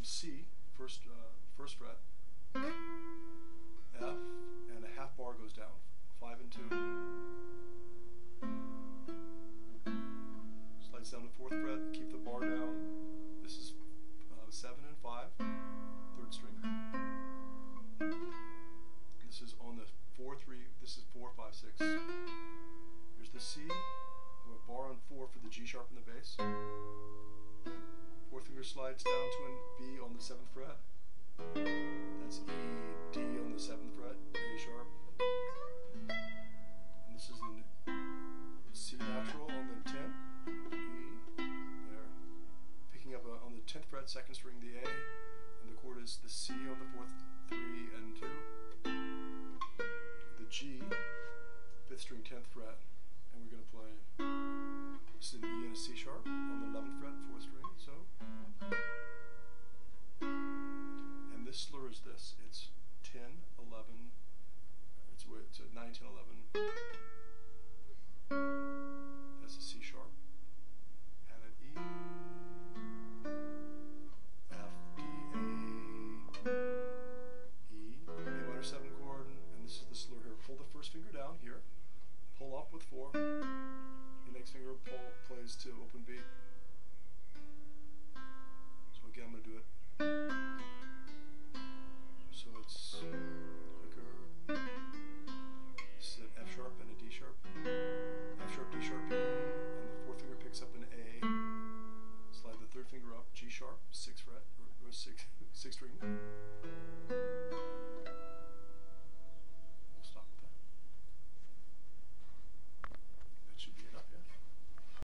from C, first uh, first fret, F, and a half bar goes down, five and two. Slides down to fourth fret, keep the bar down. This is uh, seven and five, third string. This is on the four three. This is four five six. Here's the C. We bar on four for the G sharp in the bass. Fourth finger slides down to an B on the seventh fret. That's E, D on the seventh fret, A sharp. And this is the C natural on the tenth, E, there. Picking up a, on the 10th fret, second string, the A, That's a C sharp. And an E, F, D, A, E, A minor 7 chord, and this is the slur here. Pull the first finger down here, pull up with 4. The next finger pull plays to open B. Slide